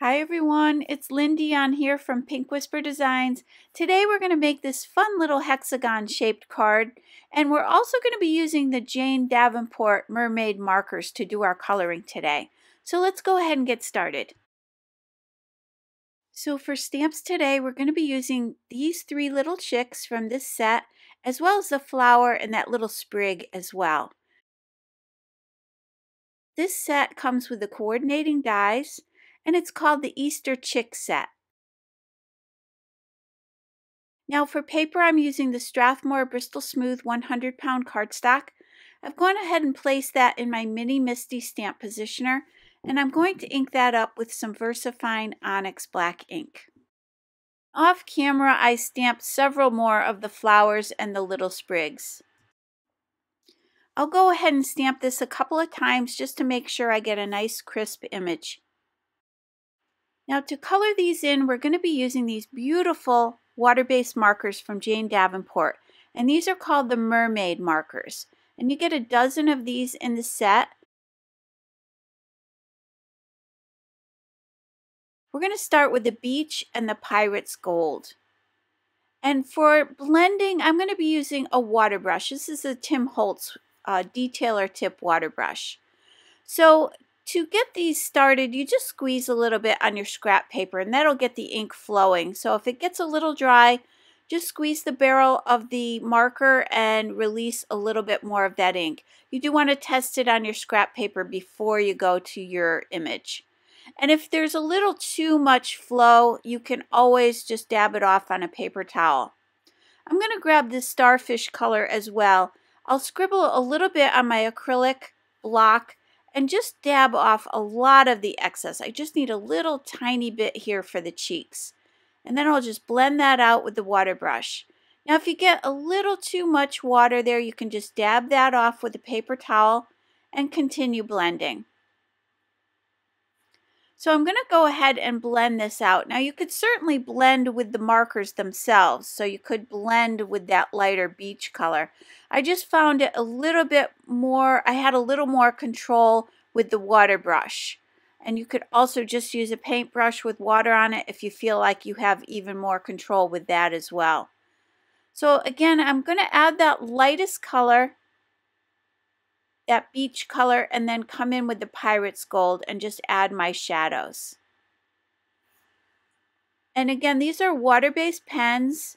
Hi everyone, it's Lindy on here from Pink Whisper Designs. Today we're going to make this fun little hexagon shaped card and we're also going to be using the Jane Davenport Mermaid markers to do our coloring today. So let's go ahead and get started. So for stamps today we're going to be using these three little chicks from this set as well as the flower and that little sprig as well. This set comes with the coordinating dies and it's called the Easter Chick Set. Now for paper, I'm using the Strathmore Bristol Smooth 100 pound cardstock. I've gone ahead and placed that in my Mini Misti stamp positioner, and I'm going to ink that up with some VersaFine Onyx Black ink. Off camera, I stamped several more of the flowers and the little sprigs. I'll go ahead and stamp this a couple of times just to make sure I get a nice crisp image. Now to color these in, we're going to be using these beautiful water-based markers from Jane Davenport. And these are called the Mermaid markers. And you get a dozen of these in the set. We're going to start with the beach and the pirate's gold. And for blending, I'm going to be using a water brush. This is a Tim Holtz uh, detailer tip water brush. So to get these started, you just squeeze a little bit on your scrap paper and that'll get the ink flowing. So if it gets a little dry, just squeeze the barrel of the marker and release a little bit more of that ink. You do want to test it on your scrap paper before you go to your image. And if there's a little too much flow, you can always just dab it off on a paper towel. I'm going to grab this starfish color as well. I'll scribble a little bit on my acrylic block and just dab off a lot of the excess. I just need a little tiny bit here for the cheeks. And then I'll just blend that out with the water brush. Now if you get a little too much water there, you can just dab that off with a paper towel and continue blending. So I'm going to go ahead and blend this out. Now you could certainly blend with the markers themselves. So you could blend with that lighter beach color. I just found it a little bit more, I had a little more control with the water brush. And you could also just use a paintbrush with water on it if you feel like you have even more control with that as well. So again, I'm going to add that lightest color that beach color and then come in with the Pirate's Gold and just add my shadows. And again, these are water-based pens.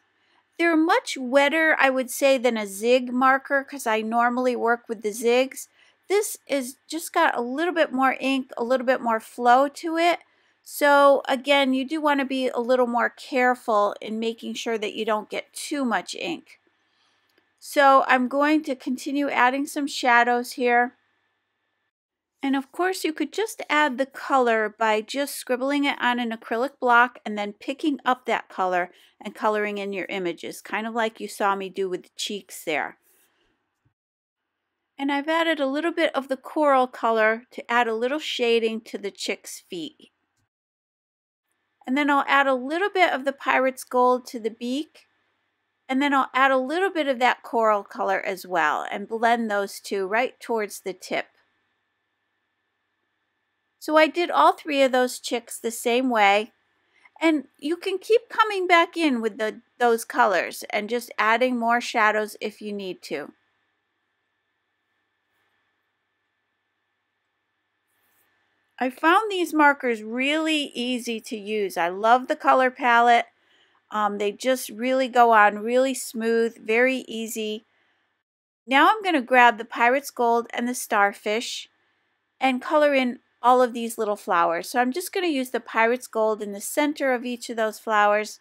They're much wetter, I would say, than a zig marker because I normally work with the zigs. This is just got a little bit more ink, a little bit more flow to it. So again, you do want to be a little more careful in making sure that you don't get too much ink. So I'm going to continue adding some shadows here. And of course you could just add the color by just scribbling it on an acrylic block and then picking up that color and coloring in your images, kind of like you saw me do with the cheeks there. And I've added a little bit of the coral color to add a little shading to the chick's feet. And then I'll add a little bit of the pirate's gold to the beak and then I'll add a little bit of that coral color as well and blend those two right towards the tip. So I did all three of those chicks the same way. And you can keep coming back in with the, those colors and just adding more shadows if you need to. I found these markers really easy to use. I love the color palette. Um, they just really go on really smooth, very easy. Now I'm going to grab the Pirate's Gold and the Starfish and color in all of these little flowers. So I'm just going to use the Pirate's Gold in the center of each of those flowers.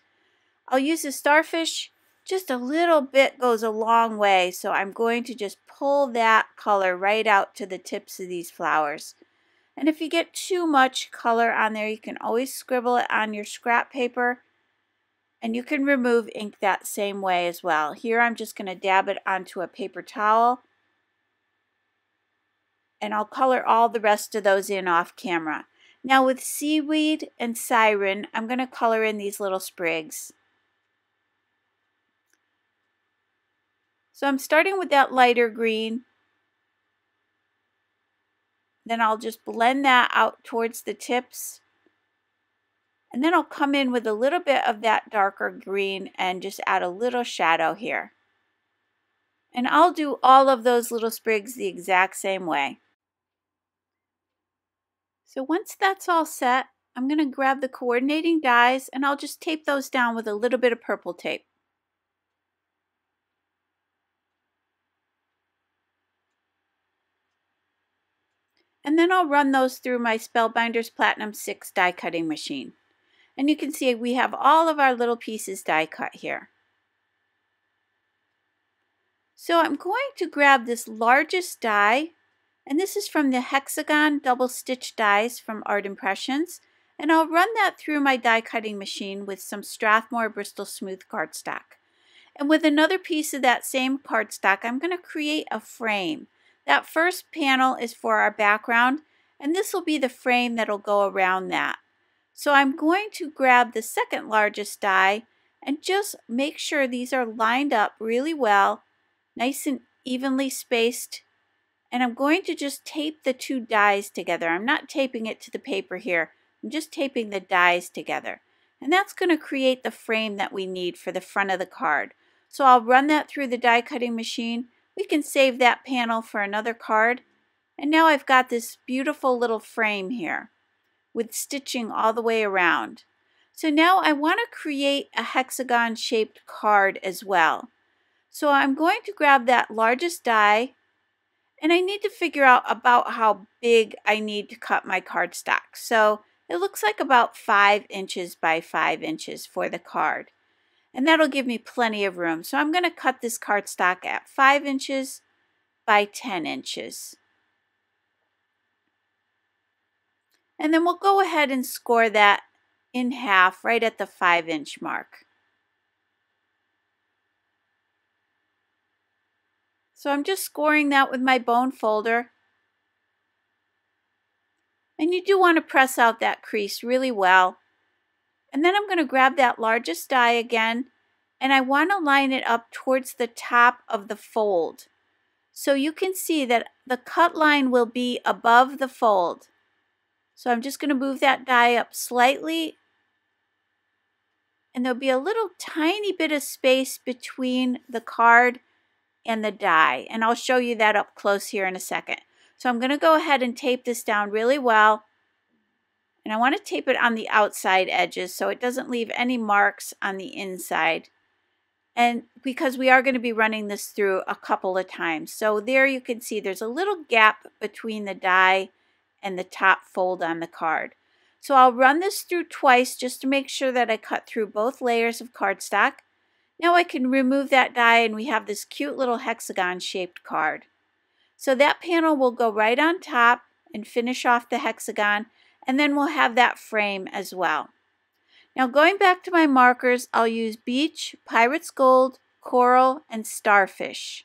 I'll use the Starfish. Just a little bit goes a long way. So I'm going to just pull that color right out to the tips of these flowers. And if you get too much color on there, you can always scribble it on your scrap paper and you can remove ink that same way as well. Here I'm just going to dab it onto a paper towel. And I'll color all the rest of those in off camera. Now with seaweed and siren, I'm going to color in these little sprigs. So I'm starting with that lighter green. Then I'll just blend that out towards the tips And then I'll come in with a little bit of that darker green and just add a little shadow here. And I'll do all of those little sprigs the exact same way. So once that's all set, I'm going to grab the coordinating dies and I'll just tape those down with a little bit of purple tape. And then I'll run those through my Spellbinders Platinum 6 die cutting machine. And you can see we have all of our little pieces die cut here. So I'm going to grab this largest die, and this is from the Hexagon Double Stitch dies from Art Impressions, and I'll run that through my die cutting machine with some Strathmore Bristol Smooth cardstock. And with another piece of that same cardstock, I'm going to create a frame. That first panel is for our background, and this will be the frame that'll go around that. So I'm going to grab the second largest die and just make sure these are lined up really well, nice and evenly spaced. And I'm going to just tape the two dies together. I'm not taping it to the paper here. I'm just taping the dies together. And that's going to create the frame that we need for the front of the card. So I'll run that through the die cutting machine. We can save that panel for another card. And now I've got this beautiful little frame here with stitching all the way around. So now I want to create a hexagon shaped card as well. So I'm going to grab that largest die and I need to figure out about how big I need to cut my cardstock. So it looks like about 5 inches by 5 inches for the card. And that'll give me plenty of room. So I'm going to cut this cardstock at 5 inches by 10 inches. And then we'll go ahead and score that in half right at the 5 inch mark. So I'm just scoring that with my bone folder. And you do want to press out that crease really well. And then I'm going to grab that largest die again and I want to line it up towards the top of the fold. So you can see that the cut line will be above the fold. So I'm just going to move that die up slightly. And there'll be a little tiny bit of space between the card and the die. And I'll show you that up close here in a second. So I'm going to go ahead and tape this down really well. And I want to tape it on the outside edges so it doesn't leave any marks on the inside. And because we are going to be running this through a couple of times. So there you can see there's a little gap between the die and the top fold on the card. So I'll run this through twice just to make sure that I cut through both layers of cardstock. Now I can remove that die and we have this cute little hexagon shaped card. So that panel will go right on top and finish off the hexagon and then we'll have that frame as well. Now going back to my markers, I'll use Beach, Pirate's Gold, Coral, and Starfish.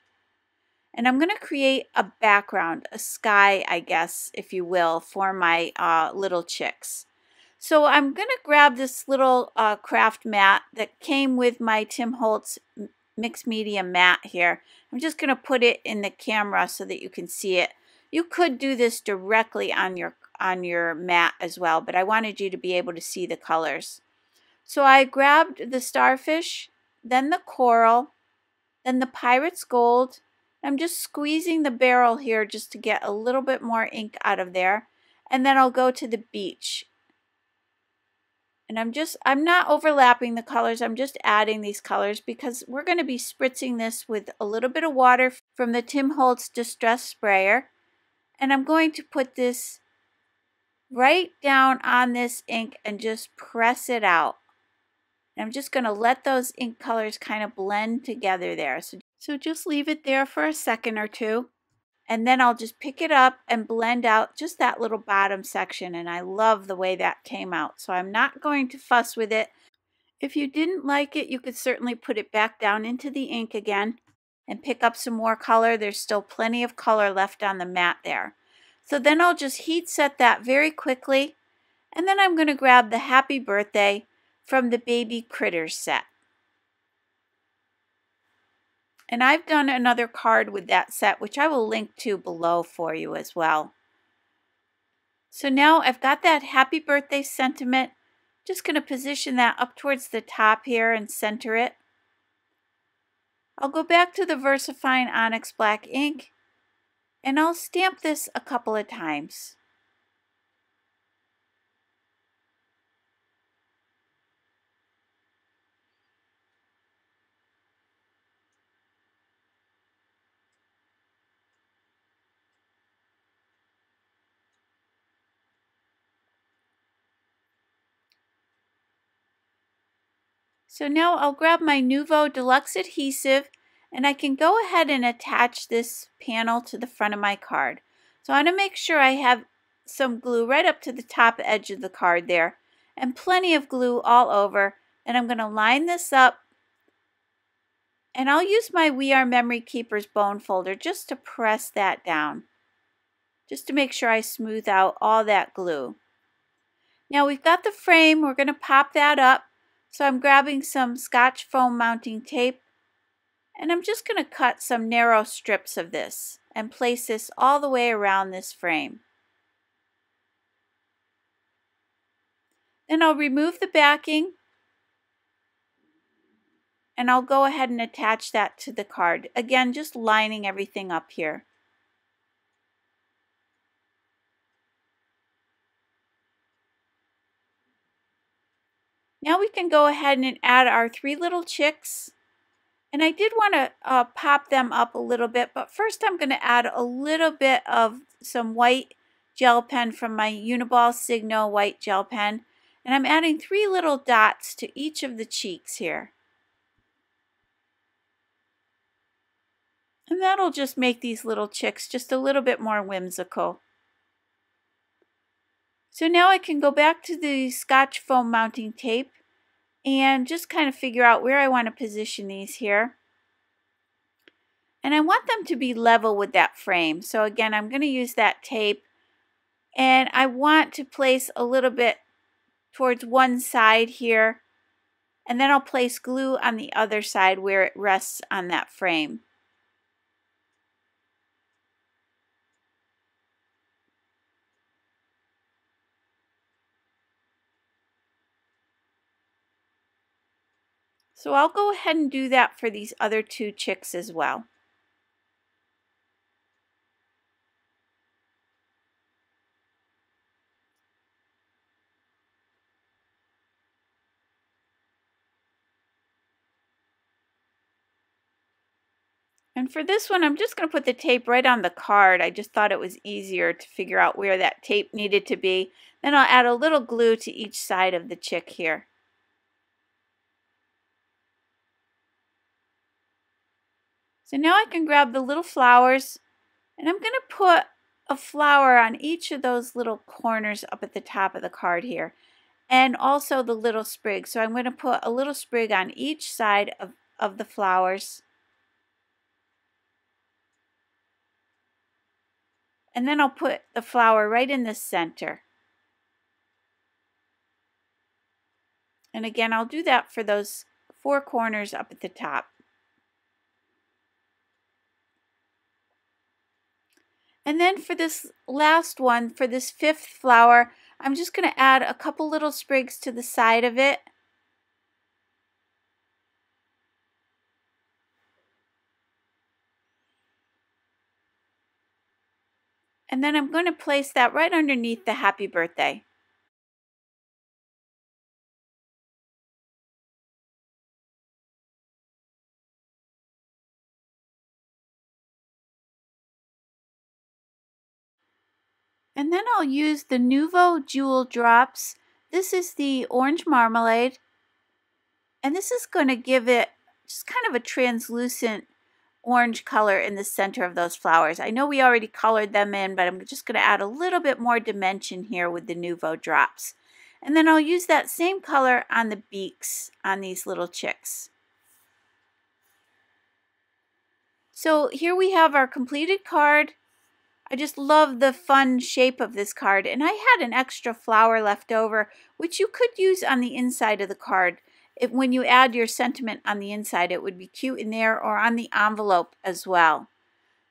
And I'm going to create a background, a sky, I guess, if you will, for my uh, little chicks. So I'm going to grab this little uh, craft mat that came with my Tim Holtz mixed media mat here. I'm just going to put it in the camera so that you can see it. You could do this directly on your on your mat as well, but I wanted you to be able to see the colors. So I grabbed the starfish, then the coral, then the pirate's gold, I'm just squeezing the barrel here just to get a little bit more ink out of there. And then I'll go to the beach. And I'm just, I'm not overlapping the colors. I'm just adding these colors because we're going to be spritzing this with a little bit of water from the Tim Holtz Distress Sprayer. And I'm going to put this right down on this ink and just press it out. And I'm just going to let those ink colors kind of blend together there. So so just leave it there for a second or two. And then I'll just pick it up and blend out just that little bottom section. And I love the way that came out. So I'm not going to fuss with it. If you didn't like it, you could certainly put it back down into the ink again and pick up some more color. There's still plenty of color left on the mat there. So then I'll just heat set that very quickly. And then I'm going to grab the Happy Birthday from the Baby Critters set. And I've done another card with that set, which I will link to below for you as well. So now I've got that happy birthday sentiment Just going to position that up towards the top here and center it. I'll go back to the VersaFine Onyx Black ink and I'll stamp this a couple of times. So now I'll grab my Nuvo Deluxe adhesive and I can go ahead and attach this panel to the front of my card. So I want to make sure I have some glue right up to the top edge of the card there and plenty of glue all over. And I'm going to line this up and I'll use my We Are Memory Keepers bone folder just to press that down, just to make sure I smooth out all that glue. Now we've got the frame, we're going to pop that up. So I'm grabbing some scotch foam mounting tape and I'm just going to cut some narrow strips of this and place this all the way around this frame. Then I'll remove the backing and I'll go ahead and attach that to the card. Again, just lining everything up here. Now we can go ahead and add our three little chicks. And I did want to uh, pop them up a little bit, but first I'm going to add a little bit of some white gel pen from my Uniball Signo white gel pen. And I'm adding three little dots to each of the cheeks here. And that'll just make these little chicks just a little bit more whimsical. So now I can go back to the scotch foam mounting tape and just kind of figure out where I want to position these here. And I want them to be level with that frame. So again, I'm going to use that tape and I want to place a little bit towards one side here and then I'll place glue on the other side where it rests on that frame. So I'll go ahead and do that for these other two chicks as well. And for this one, I'm just going to put the tape right on the card. I just thought it was easier to figure out where that tape needed to be. Then I'll add a little glue to each side of the chick here. So now I can grab the little flowers and I'm going to put a flower on each of those little corners up at the top of the card here and also the little sprig. So I'm going to put a little sprig on each side of, of the flowers. And then I'll put the flower right in the center. And again, I'll do that for those four corners up at the top. And then for this last one, for this fifth flower, I'm just going to add a couple little sprigs to the side of it. And then I'm going to place that right underneath the happy birthday. And then I'll use the Nuvo Jewel Drops. This is the orange marmalade. And this is going to give it just kind of a translucent orange color in the center of those flowers. I know we already colored them in, but I'm just going to add a little bit more dimension here with the Nuvo Drops. And then I'll use that same color on the beaks on these little chicks. So here we have our completed card. I just love the fun shape of this card and I had an extra flower left over which you could use on the inside of the card. If, when you add your sentiment on the inside it would be cute in there or on the envelope as well.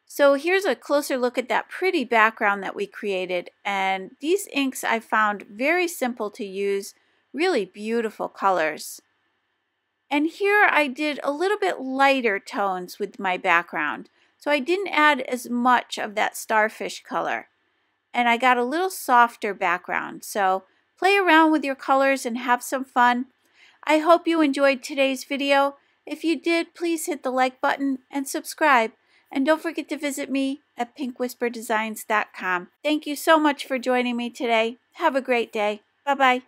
So here's a closer look at that pretty background that we created and these inks I found very simple to use, Really beautiful colors. And here I did a little bit lighter tones with my background. So I didn't add as much of that starfish color. And I got a little softer background. So play around with your colors and have some fun. I hope you enjoyed today's video. If you did, please hit the like button and subscribe. And don't forget to visit me at pinkwhisperdesigns.com. Thank you so much for joining me today. Have a great day. Bye-bye.